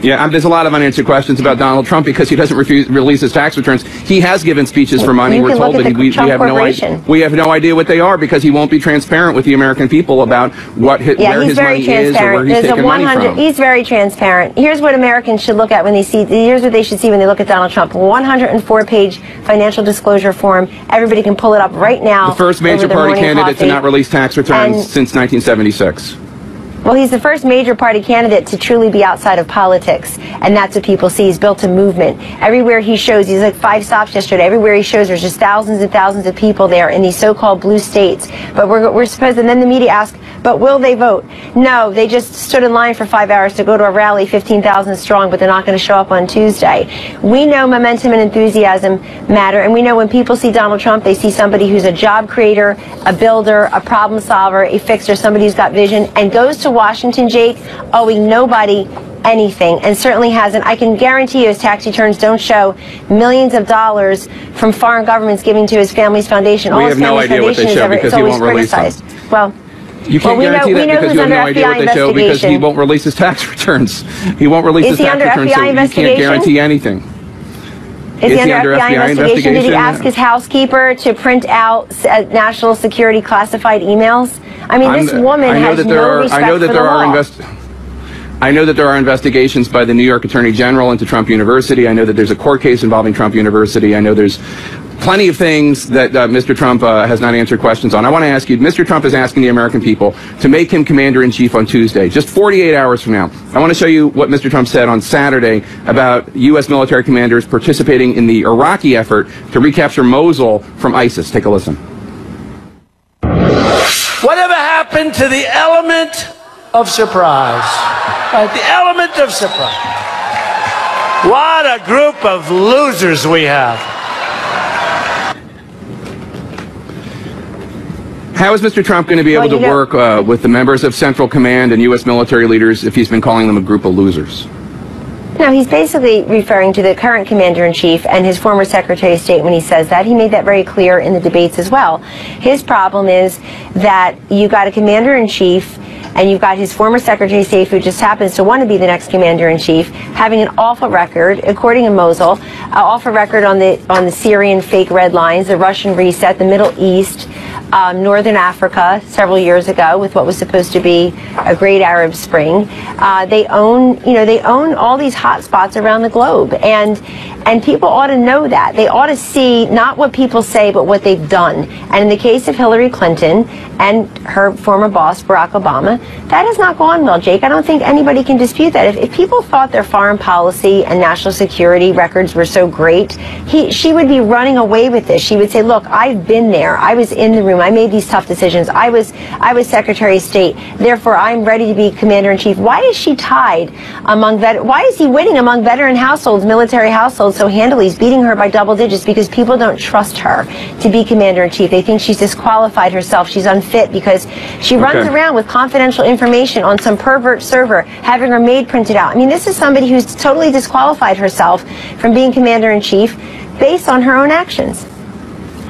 yeah, um, there's a lot of unanswered questions about Donald Trump because he doesn't refuse, release his tax returns. He has given speeches for money. You We're told that he, we, we have no idea. We have no idea what they are because he won't be transparent with the American people about what hi- Yeah, where his money is or where he's There's a taking money 100. from. He's very transparent. Here's what Americans should look at when they see. Here's what they should see when they look at Donald Trump. 104-page financial disclosure form. Everybody can pull it up right now. The first major party candidate to not release tax returns And- since 1976. Well, he's the first major party candidate to truly be outside of politics, and that's what people see. He's built a movement. Everywhere he shows, he's like five stops yesterday. Everywhere he shows, there's just thousands and thousands of people there in these so-called blue states. But we're, we're supposed, and then the media ask, but will they vote? No, they just stood in line for five hours to go to a rally, 15,000 strong, but they're not going to show up on Tuesday. We know momentum and enthusiasm matter, and we know when people see Donald Trump, they see somebody who's a job creator, a builder, a problem solver, a fixer, somebody who's got vision, and goes to Washington, Jake, owing nobody anything, and certainly hasn't. I can guarantee you his tax returns don't show millions of dollars from foreign governments giving to his family's foundation. We All have his no family's idea what they foundation is show ever, because he always won't release them. criticized. Well, You can't well, we know, guarantee we that know because you have no idea what they show because he won't release his tax returns. He won't release Is his tax returns, so you can't guarantee anything. Is, Is he he under, FBI, FBI investigation? Did he ask his housekeeper to print out uh, national security classified emails? I mean, this I'm- woman I know has that there no are, respect I know that for there the are law. invest- I know that there are investigations by the New York Attorney General into Trump University. I know that there's a court case involving Trump University. I know there's plenty of things that uh, Mr. Trump uh, has not answered questions on. I want to ask you, Mr. Trump is asking the American people to make him commander in chief on Tuesday, just 48 hours from now. I want to show you what Mr. Trump said on Saturday about U.S. military commanders participating in the Iraqi effort to recapture Mosul from ISIS. Take a listen. Whatever happened to the element of surprise? Right, the element of surprise. What a group of losers we have. How is Mr. Trump going to be able Well, to know- work uh, with the members of Central Command and U.S. military leaders if he's been calling them a group of losers? No, he's basically referring to the current commander in chief and his former secretary of state when he says that. He made that very clear in the debates as well. His problem is that you've got a commander in chief and you've got his former secretary of state who just happens to want to be the next commander in chief having an awful record according to Mosul, an awful record on the on the Syrian fake red lines, the Russian reset, the Middle East, um, Northern Africa several years ago with what was supposed to be a great Arab Spring. Uh, they own, you know, they own all these hot spots around the globe, and and people ought to know that. They ought to see not what people say, but what they've done. And in the case of Hillary Clinton and her former boss Barack Obama, that has not gone well, Jake. I don't think anybody can dispute that. If, if people thought their foreign policy and national security records were so great, he, she would be running away with this. She would say, "Look, I've been there. I was in the room. I made these tough decisions. I was I was Secretary of State. Therefore, I'm ready to be Commander in Chief. Why is she tied among vet? Why is he winning among veteran households, military households so handily? He's beating her by double digits because people don't trust her to be Commander in Chief. They think she's disqualified herself. She's unfit because she runs around with confidential information on some pervert server, having her maid printed out. I mean, this is somebody who's totally disqualified herself from being Commander in Chief based on her own actions.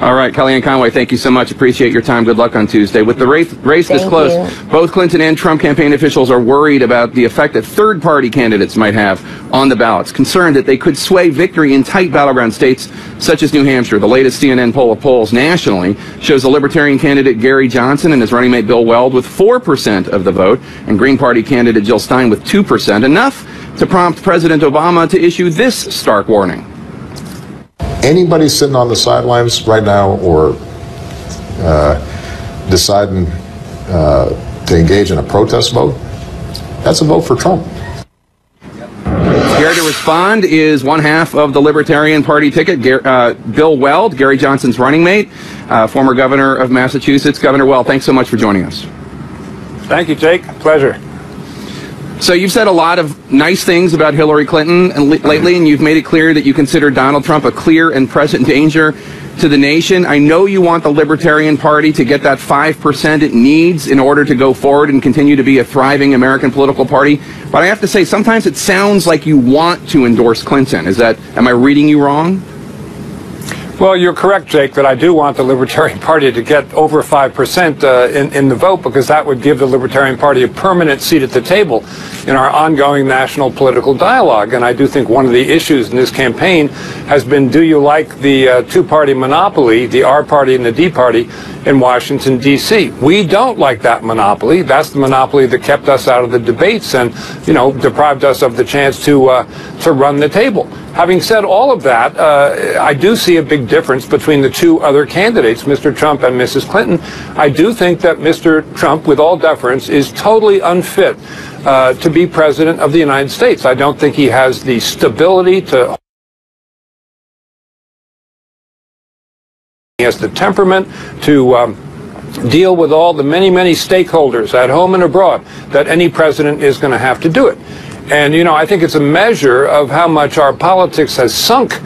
All right, Kellyanne Conway, thank you so much. Appreciate your time. Good luck on Tuesday. With the race, race this close, you. both Clinton and Trump campaign officials are worried about the effect that third party candidates might have on the ballots, concerned that they could sway victory in tight battleground states such as New Hampshire. The latest CNN poll of polls nationally shows the Libertarian candidate Gary Johnson and his running mate Bill Weld with 4% of the vote, and Green Party candidate Jill Stein with 2%, enough to prompt President Obama to issue this stark warning. Anybody sitting on the sidelines right now or uh, deciding uh, to engage in a protest vote, that's a vote for Trump. Here to respond is one half of the Libertarian Party ticket, Gar- uh, Bill Weld, Gary Johnson's running mate, uh, former governor of Massachusetts. Governor Weld, thanks so much for joining us. Thank you, Jake. Pleasure. So you've said a lot of nice things about Hillary Clinton and lately, and you've made it clear that you consider Donald Trump a clear and present danger to the nation. I know you want the Libertarian Party to get that 5% it needs in order to go forward and continue to be a thriving American political party. But I have to say, sometimes it sounds like you want to endorse Clinton. Is that, am I reading you wrong? Well, you're correct, Jake, that I do want the Libertarian Party to get over 5% uh, in, in the vote because that would give the Libertarian Party a permanent seat at the table in our ongoing national political dialogue. And I do think one of the issues in this campaign has been do you like the uh, two party monopoly, the R party and the D party, in Washington, D.C.? We don't like that monopoly. That's the monopoly that kept us out of the debates and, you know, deprived us of the chance to, uh, to run the table. Having said all of that, uh, I do see a big difference between the two other candidates, Mr. Trump and Mrs. Clinton. I do think that Mr. Trump, with all deference, is totally unfit uh, to be president of the United States. I don't think he has the stability to. He has the temperament to. Um, deal with all the many, many stakeholders at home and abroad that any president is going to have to do it. And, you know, I think it's a measure of how much our politics has sunk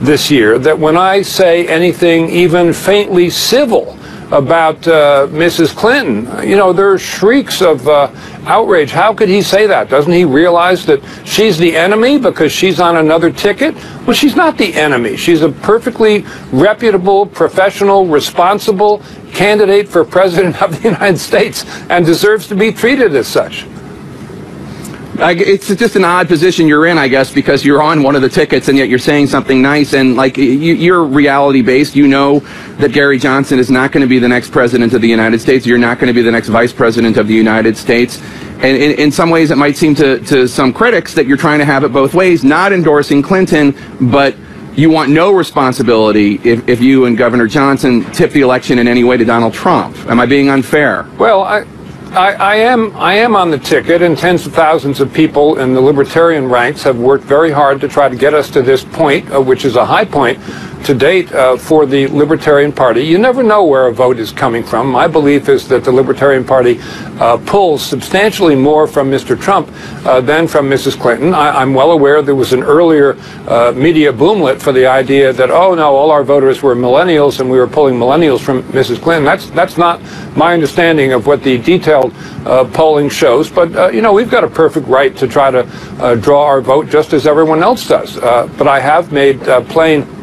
this year that when I say anything even faintly civil about uh, Mrs. Clinton, you know, there are shrieks of uh, outrage. How could he say that? Doesn't he realize that she's the enemy because she's on another ticket? Well, she's not the enemy. She's a perfectly reputable, professional, responsible candidate for president of the United States and deserves to be treated as such. I, it's just an odd position you're in, I guess, because you're on one of the tickets and yet you're saying something nice and like you, you're reality based. You know that Gary Johnson is not going to be the next president of the United States. You're not going to be the next vice president of the United States. And in, in some ways, it might seem to, to some critics that you're trying to have it both ways, not endorsing Clinton, but you want no responsibility if, if you and Governor Johnson tip the election in any way to Donald Trump. Am I being unfair? Well, I, I, I am I am on the ticket, and tens of thousands of people in the libertarian ranks have worked very hard to try to get us to this point, uh, which is a high point to date uh, for the Libertarian Party. You never know where a vote is coming from. My belief is that the Libertarian Party uh, pulls substantially more from Mr. Trump uh, than from Mrs. Clinton. I, I'm well aware there was an earlier uh, media boomlet for the idea that, oh no, all our voters were millennials and we were pulling millennials from Mrs. Clinton. That's, that's not my understanding of what the detailed uh, polling shows. But, uh, you know, we've got a perfect right to try to draw our vote just as everyone else does. But I have made plain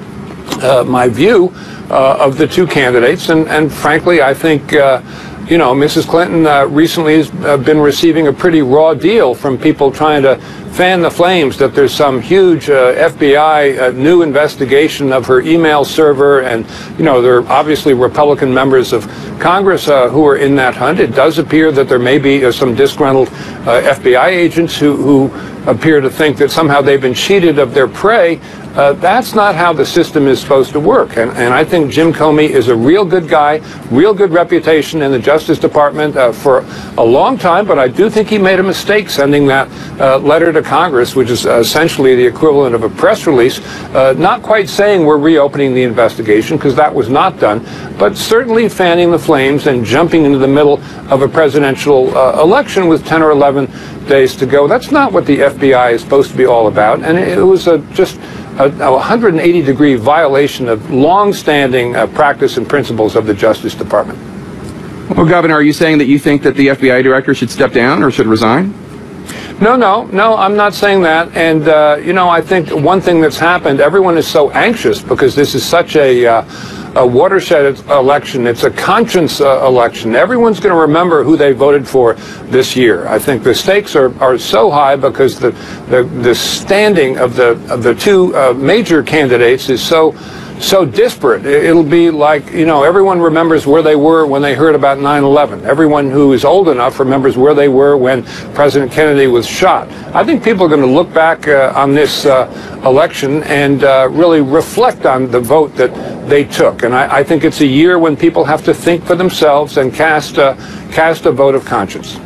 uh, my view uh, of the two candidates, and, and frankly, I think. Uh, you know, Mrs. Clinton uh, recently has uh, been receiving a pretty raw deal from people trying to fan the flames that there's some huge uh, FBI new investigation of her email server. And, you know, there are obviously Republican members of Congress who are in that hunt. It does appear that there may be some disgruntled FBI agents who, who appear to think that somehow they've been cheated of their prey Uh, that's not how the system is supposed to work. And, and I think Jim Comey is a real good guy, real good reputation in the Justice Department uh, for a long time, but I do think he made a mistake sending that uh, letter to Congress, which is essentially the equivalent of a press release, uh, not quite saying we're reopening the investigation, because that was not done, but certainly fanning the flames and jumping into the middle of a presidential uh, election with 10 or 11 days to go. That's not what the FBI is supposed to be all about. And it was a, just a, a 180 degree violation of long-standing uh, practice and principles of the Justice Department. Well, Governor, are you saying that you think that the FBI director should step down or should resign? No, no, no, I'm not saying that. And, uh, you know, I think one thing that's happened, everyone is so anxious because this is such a, uh, a watershed election. It's a conscience uh, election. Everyone's going to remember who they voted for this year. I think the stakes are, are so high because the, the, the standing of the, of the two uh, major candidates is so so disparate. It'll be like, you know, everyone remembers where they were when they heard about 9-11. Everyone who is old enough remembers where they were when President Kennedy was shot. I think people are going to look back uh, on this uh, election and uh, really reflect on the vote that they took. And I, I, think it's a year when people have to think for themselves and cast, cast a vote of conscience.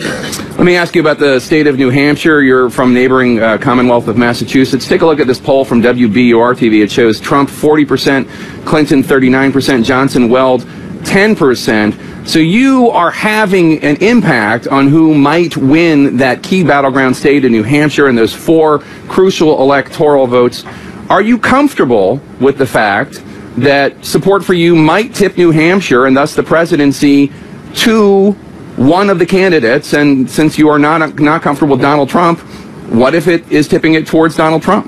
Let me ask you about the state of New Hampshire. You're from neighboring uh, Commonwealth of Massachusetts. Take a look at this poll from WBUR TV. It shows Trump 40%, Clinton 39%, Johnson Weld 10%. So you are having an impact on who might win that key battleground state in New Hampshire and those four crucial electoral votes. Are you comfortable with the fact that support for you might tip New Hampshire and thus the presidency to one of the candidates, and since you are not not comfortable with Donald Trump, what if it is tipping it towards Donald Trump?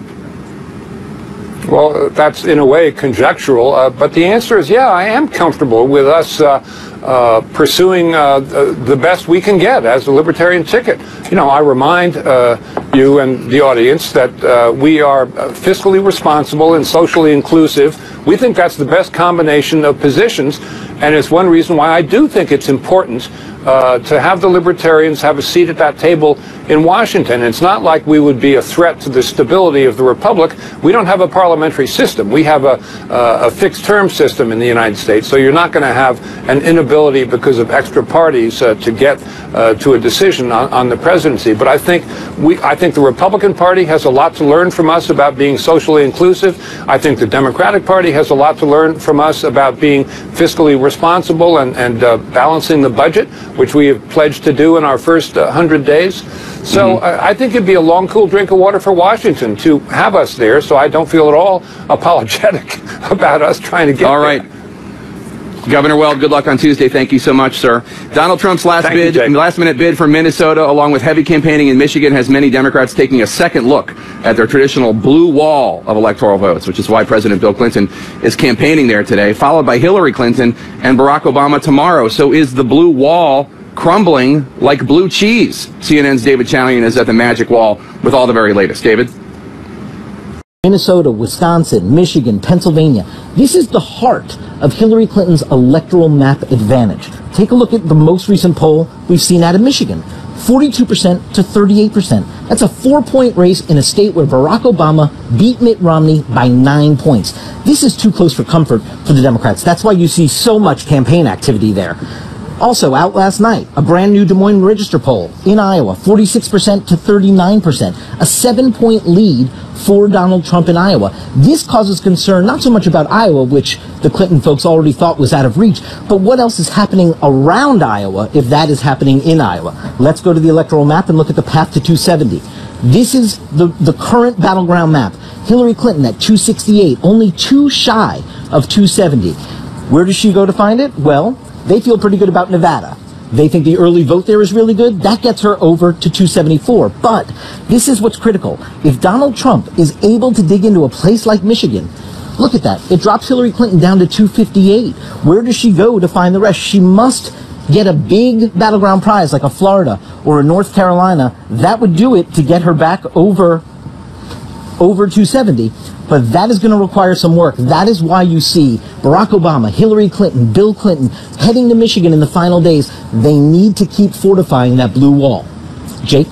Well, that's in a way conjectural, uh, but the answer is yeah, I am comfortable with us uh, uh, pursuing uh, the best we can get as a libertarian ticket. You know, I remind uh, you and the audience that uh, we are fiscally responsible and socially inclusive. We think that's the best combination of positions, and it's one reason why I do think it's important uh, to have the libertarians have a seat at that table in Washington. It's not like we would be a threat to the stability of the republic. We don't have a parliamentary system. We have a, uh, a fixed term system in the United States. So you're not going to have an inability because of extra parties uh, to get uh, to a decision on, on, the presidency. But I think we, I think the Republican Party has a lot to learn from us about being socially inclusive. I think the Democratic Party has a lot to learn from us about being fiscally responsible and, and uh, balancing the budget which we have pledged to do in our first 100 uh, days. So mm-hmm. I, I think it'd be a long, cool drink of water for Washington to have us there. So I don't feel at all apologetic about us trying to get All right. There. Governor Weld, good luck on Tuesday. Thank you so much, sir. Donald Trump's last Thank bid, you, last minute bid for Minnesota, along with heavy campaigning in Michigan, has many Democrats taking a second look at their traditional blue wall of electoral votes, which is why President Bill Clinton is campaigning there today, followed by Hillary Clinton and Barack Obama tomorrow. So is the blue wall crumbling like blue cheese? CNN's David Chalian is at the magic wall with all the very latest. David? Minnesota, Wisconsin, Michigan, Pennsylvania. This is the heart of Hillary Clinton's electoral map advantage. Take a look at the most recent poll we've seen out of Michigan. 42% to 38%. That's a four point race in a state where Barack Obama beat Mitt Romney by nine points. This is too close for comfort for the Democrats. That's why you see so much campaign activity there. Also, out last night, a brand new Des Moines Register poll in Iowa, 46% to 39%, a seven point lead for Donald Trump in Iowa. This causes concern not so much about Iowa, which the Clinton folks already thought was out of reach, but what else is happening around Iowa if that is happening in Iowa. Let's go to the electoral map and look at the path to 270. This is the, the current battleground map. Hillary Clinton at 268, only two shy of 270. Where does she go to find it? Well, they feel pretty good about Nevada. They think the early vote there is really good. That gets her over to 274. But this is what's critical. If Donald Trump is able to dig into a place like Michigan, look at that. It drops Hillary Clinton down to 258. Where does she go to find the rest? She must get a big battleground prize like a Florida or a North Carolina. That would do it to get her back over over 270 but that is going to require some work. That is why you see Barack Obama, Hillary Clinton, Bill Clinton heading to Michigan in the final days. They need to keep fortifying that blue wall. Jake?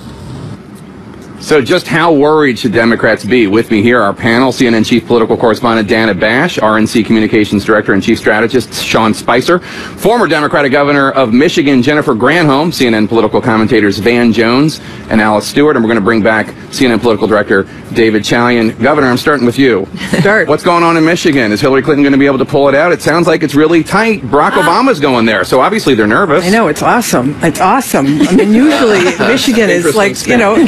So, just how worried should Democrats be? With me here, our panel CNN chief political correspondent Dana Bash, RNC communications director and chief strategist Sean Spicer, former Democratic governor of Michigan Jennifer Granholm, CNN political commentators Van Jones and Alice Stewart, and we're going to bring back CNN political director David Chalian. Governor, I'm starting with you. Start. What's going on in Michigan? Is Hillary Clinton going to be able to pull it out? It sounds like it's really tight. Barack uh, Obama's going there, so obviously they're nervous. I know it's awesome. It's awesome. I mean, usually Michigan is like you know,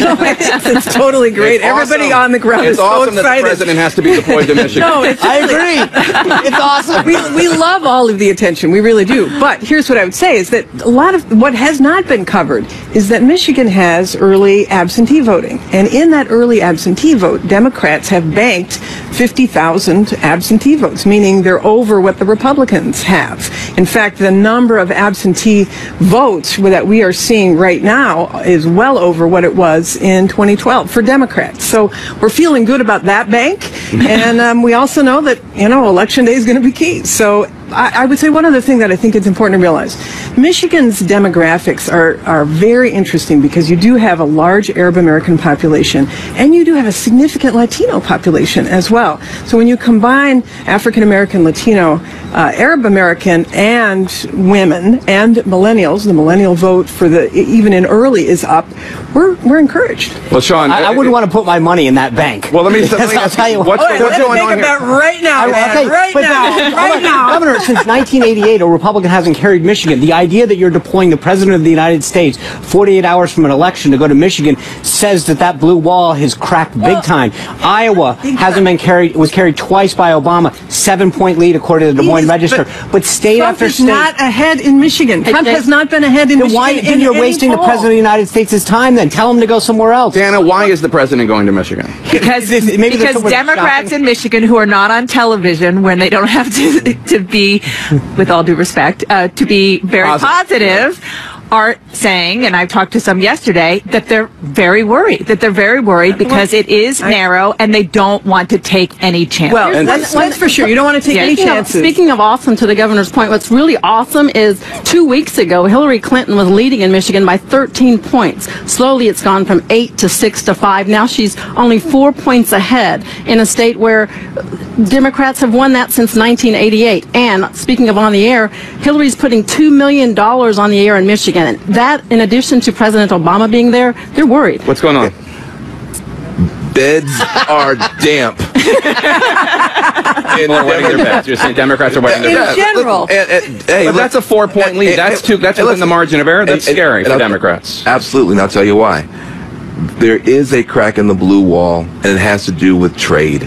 spin. no, it's, it's totally great. It's Everybody awesome. on the ground It's is so awesome that the president has to be deployed to Michigan. no, it's I agree. it's awesome. We, we love all of the attention. We really do. But here's what I would say is that a lot of what has not been covered is that Michigan has early absentee voting. And in that early absentee vote, Democrats have banked 50,000 absentee votes, meaning they're over what the Republicans have. In fact, the number of absentee votes that we are seeing right now is well over what it was in 2012 for Democrats. So we're feeling good about that bank. and um, we also know that, you know, election day is going to be key. So I, I would say one other thing that I think it's important to realize. Michigan's demographics are, are very interesting because you do have a large Arab American population and you do have a significant Latino population as well. So when you combine African American, Latino, uh, Arab American, and women and millennials, the millennial vote for the even in early is up. We're we're encouraged. Well, Sean, I, I wouldn't want to put my money in that bank. Well, let me- let me I'll tell you, you what's- what. what's going on about here? right now, I- man. okay, right now. Right now. Governor, since 1988, a Republican hasn't carried Michigan. The idea that you're deploying the President of the United States 48 hours from an election to go to Michigan says that that blue wall has cracked big time. Iowa hasn't been carried, was carried twice by Obama. Seven point lead according to the Des Moines Register. But, state Trump after is state. not ahead in Michigan. Trump has not been ahead in then Michigan. why in then you're any wasting the. President of the United States' time then? Tell him to go somewhere else. Dana, why is the president going to Michigan? because Maybe because Democrats shocking. in Michigan who are not on television when they don't have to to be, with all due respect, uh, to be very Positive. positive. Are saying, and I've talked to some yesterday, that they're very worried. That they're very worried because it is narrow and they don't want to take any chances. Well, that's, that's for sure. You don't want to take any Speaking of- chances. Speaking of awesome, to the governor's point, what's really awesome is two weeks ago, Hillary Clinton was leading in Michigan by 13 points. Slowly, it's gone from eight to six to five. Now she's only four points ahead in a state where Democrats have won that since 1988. And speaking of on the air, Hillary's putting $2 million on the air in Michigan. And that, in addition to President Obama being there, they're worried. What's going on? Beds are damp. People are wetting their beds. You're saying Democrats are wetting their In general. And- and- hey, but look- that's a four-point lead. and- That's and- too. That's and within the listen, margin of error. That's and- scary and for I'll- Democrats. Absolutely, and I'll tell you why. There is a crack in the blue wall, and it has to do with trade.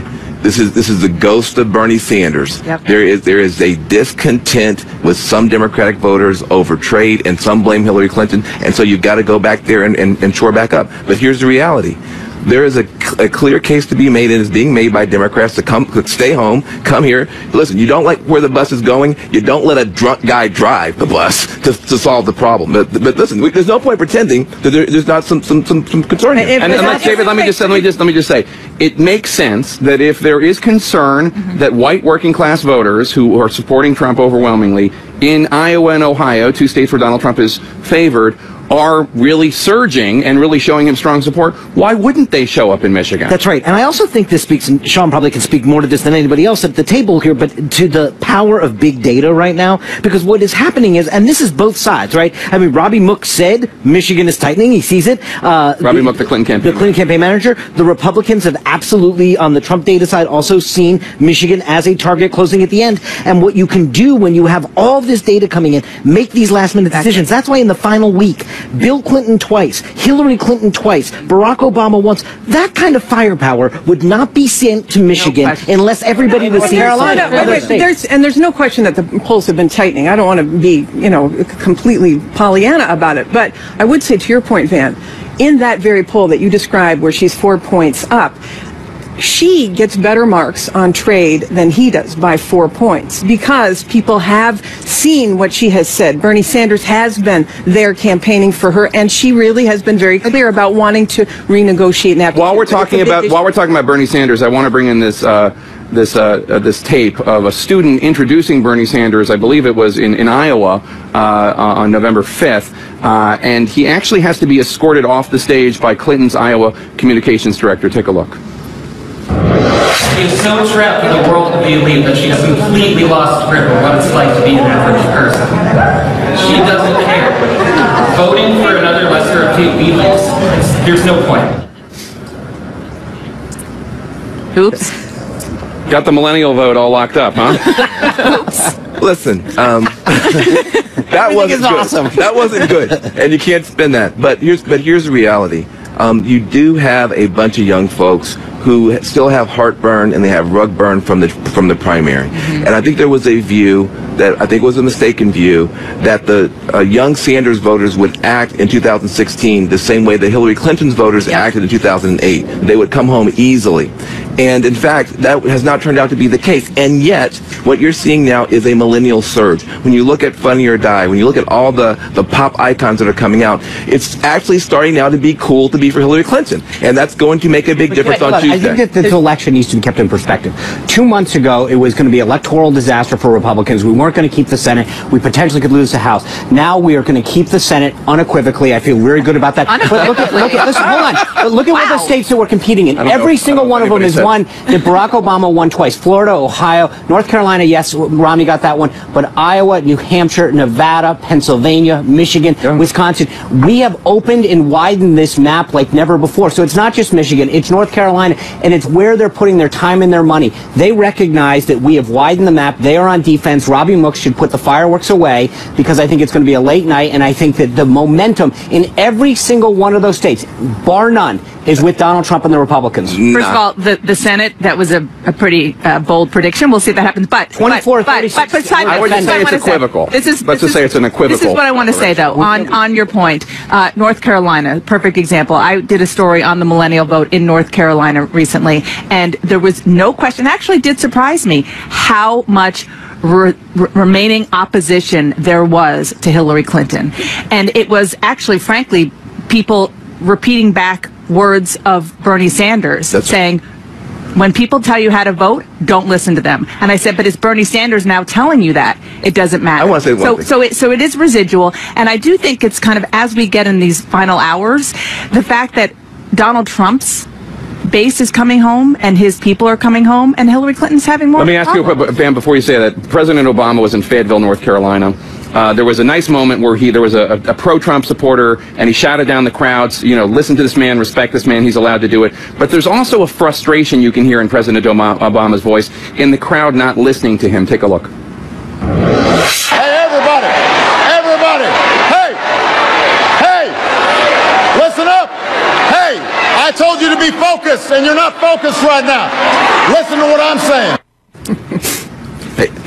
This is this is the ghost of Bernie Sanders. There is there is a discontent with some Democratic voters over trade, and some blame Hillary Clinton, and so you've got to go back there and, and, and shore back up. But here's the reality. There is a, a clear case to be made, and is being made by Democrats to come, to stay home, come here. Listen, you don't like where the bus is going. You don't let a drunk guy drive the bus to, to solve the problem. But, but listen, we, there's no point pretending that there, there's not some, some, some, some concern here. And, and David, let me just let me just let me just say, it makes sense that if there is concern that white working class voters who are supporting Trump overwhelmingly in Iowa and Ohio, two states where Donald Trump is favored, are really surging and really showing him strong support. Why wouldn't they show up in Michigan? That's right. And I also think this speaks, and Sean probably can speak more to this than anybody else at the table here, but to the power of big data right now. Because what is happening is, and this is both sides, right? I mean, Robbie Mook said Michigan is tightening. He sees it. Uh, Robbie Mook, the Clinton campaign. The Clinton campaign manager. The Republicans have absolutely, on the Trump data side, also seen Michigan as a target closing at the end. And what you can do when you have all this data coming in, make these last minute decisions. That's why in the final week, Bill Clinton twice, Hillary Clinton twice, Barack Obama once, that kind of firepower would not be sent to Michigan unless everybody was seeing Carolina, signs. wait, wait, there's, and there's no question that the polls have been tightening. I don't want to be, you know, completely Pollyanna about it, but I would say to your point, Van, in that very poll that you described, where she's four points up, she gets better marks on trade than he does by four points because people have seen what she has said. Bernie Sanders has been there campaigning for her, and she really has been very clear about wanting to renegotiate that. While we're talking about while we're talking about Bernie Sanders, I want to bring in this uh, this uh, uh, this tape of a student introducing Bernie Sanders. I believe it was in in Iowa uh, uh, on November 5th, uh, and he actually has to be escorted off the stage by Clinton's Iowa communications director. Take a look. She is so trapped in the world of the elite that she has completely lost grip of what it's like to be an average person. She doesn't care. Voting for another lesser of two elites, there's no point. Oops. Got the millennial vote all locked up, huh? Listen, um, that wasn't good. awesome. That wasn't good, and you can't spin that. But here's but here's the reality. Um, you do have a bunch of young folks who still have heartburn and they have rug burn from the from the primary. And I think there was a view that I think was a mistaken view that the uh, young Sanders voters would act in 2016 the same way that Hillary Clinton's voters acted in 2008. They would come home easily. And in fact, that has not turned out to be the case. And yet, what you're seeing now is a millennial surge. When you look at Funny or Die, when you look at all the, the pop icons that are coming out, it's actually starting now to be cool to be for Hillary Clinton. And that's going to make a big difference on Look, Tuesday. I think that this election needs to be kept in perspective. Two months ago, it was going to be electoral disaster for Republicans. We weren't going to keep the Senate. We potentially could lose the House. Now we are going to keep the Senate unequivocally. I feel very good about that. But look at, look at, listen, hold on. But look at what the states that we're competing in. I don't know. Every single one of them is said- one that Barack Obama won twice. Florida, Ohio, North Carolina, yes, Romney got that one. But Iowa, New Hampshire, Nevada, Pennsylvania, Michigan, Wisconsin, we have opened and widened this map like never before. So it's not just Michigan, it's North Carolina, and it's where they're putting their time and their money. They recognize that we have widened the map. They are on defense. Robbie Mook should put the fireworks away because I think it's going to be a late night, and I think that the momentum in every single one of those states, bar none, is with Donald Trump and the Republicans. First of all, the, the Senate, that was a, a pretty uh, bold prediction. We'll see if that happens. But 24, but, but, 36. but, but Simon, I would this is say it's wanna say. equivocal. This is, Let's this just say it's an equivocal. This is what I want to say, though. On on your point, uh, North Carolina, perfect example. I did a story on the millennial vote in North Carolina recently, and there was no question. Actually did surprise me how much re- re- remaining opposition there was to Hillary Clinton, and it was actually, frankly, people repeating back words of Bernie Sanders saying. When people tell you how to vote, don't listen to them. And I said, but it's Bernie Sanders now telling you that? It doesn't matter. I wanna say one so, thing. so it, so it is residual. And I do think it's kind of, as we get in these final hours, the fact that Donald Trump's base is coming home and his people are coming home and Hillary Clinton's having more Let me ask you, problems. a quick- Van, before you say that, President Obama was in Fayetteville, North Carolina. Uh, there was a nice moment where he there was a, a pro-Trump supporter and he shouted down the crowds, you know, listen to this man, respect this man, he's allowed to do it. But there's also a frustration you can hear in President Obama's voice in the crowd not listening to him. Take a look. Hey, everybody! Everybody! Hey! Hey! Listen up! Hey! I told you to be focused, and you're not focused right now. Listen to what I'm saying.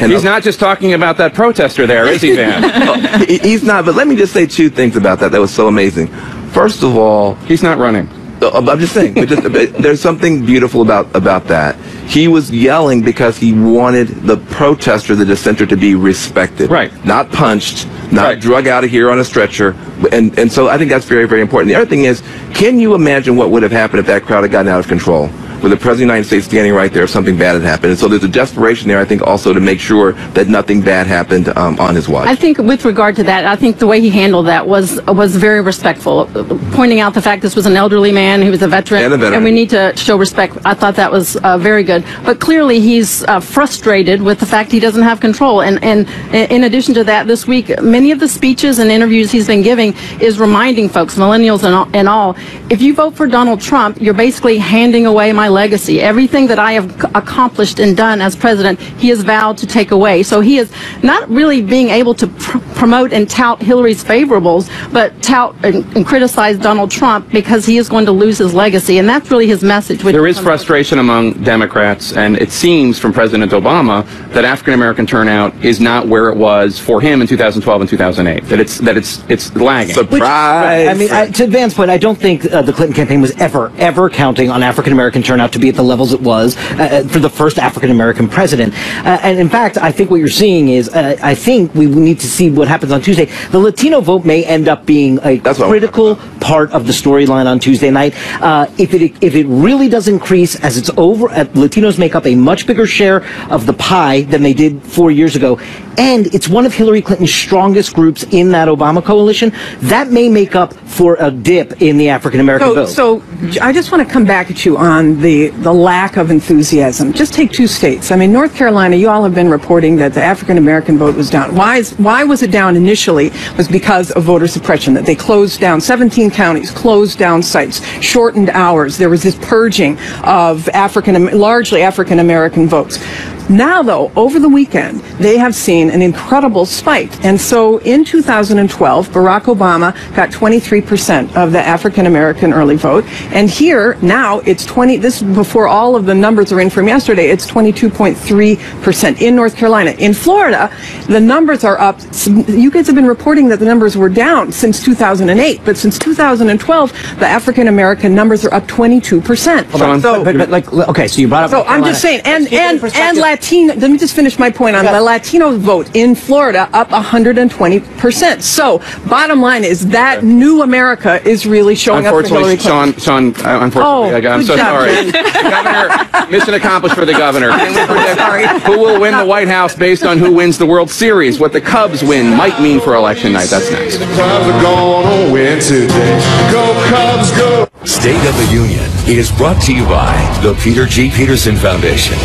He's not just talking about that protester there, is he, Van? Oh, he's not, but let me just say two things about that. That was so amazing. First of all, he's not running. Uh, I'm just saying. but just- there's something beautiful about about that. He was yelling because he wanted the protester, the dissenter, to be respected, right? Not punched, not drug out of here on a stretcher, and and so I think that's very very important. The other thing is, can you imagine what would have happened if that crowd had gotten out of control? With the President of the United States standing right there, if something bad had happened. And so there's a desperation there, I think, also to make sure that nothing bad happened um, on his watch. I think with regard to that, I think the way he handled that was was very respectful, uh, pointing out the fact this was an elderly man, he was a veteran, And a veteran. we need to show respect. I thought that was uh, very good. But clearly, he's uh, frustrated with the fact he doesn't have control. And and in addition to that, this week, many of the speeches and interviews he's been giving is reminding folks, millennials and all, and all, if you vote for Donald Trump, you're basically handing away my legacy. Everything that I have accomplished and done as president, he has vowed to take away. So he is not really being able to pr- promote and tout Hillary's favorables, but tout and, and criticize Donald Trump because he is going to lose his legacy. And that's really his message. There is frustration among Democrats, and it seems from President Obama that African American turnout is not where it was for him in 2012 and 2008. That it's that it's it's lagging. Which- I mean, I, to Van's point, I don't think uh, the Clinton campaign was ever, ever counting on African American turnout turnout to be at the levels it was uh, for the first African American president. Uh, and in fact, I think what you're seeing is, uh, I think we need to see what happens on Tuesday. The Latino vote may end up being a critical part of the storyline on Tuesday night. Uh, if it if it really does increase as it's over, uh, Latinos make up a much bigger share of the pie than they did four years ago, and it's one of Hillary Clinton's strongest groups in that Obama coalition. That may make up for a dip in the African American So, vote. so I just want to come back at you on the, the lack of enthusiasm. Just take two states. I mean, North Carolina, you all have been reporting that the African American vote was down. Why, is, why was it down initially? Was because of voter suppression, that they closed down 17 counties, closed down sites, shortened hours. There was this purging of African, largely African American votes. Now, though, over the weekend, they have seen an incredible spike. And so in 2012, Barack Obama got 23% of the African American early vote. And here, now, it's 20, this is before all of the numbers are in from yesterday, it's 22.3% in North Carolina. In Florida, the numbers are up. You guys have been reporting that the numbers were down since 2008, but since 2012, the African American numbers are up 22%. Hold on. So, but, but, like, okay, so you brought up. so I'm just saying, and Let's keep it in and and perspective. Latino. Let me just finish my point on the Latino vote in Florida up 120 percent. So, bottom line is that new America is really showing up for Hillary Unfortunately, Clinton. Sean, Sean, uh, unfortunately, Oh, I, am good so job, sorry. Jen. governor, mission accomplished for the governor. Can we predict who will win the White House based on who wins the World Series? What the Cubs win might mean for election night. That's next. Cubs are gonna win today. Go Cubs, go! State of the Union is brought to you by the Peter G. Peterson Foundation.